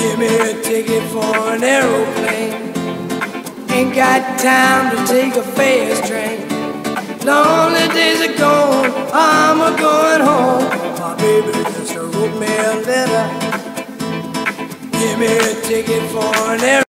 Give me a ticket for an aeroplane. Ain't got time to take a fast train. Lonely days are gone, I'm a going home. My baby just wrote me a letter. Give me a ticket for an aeroplane.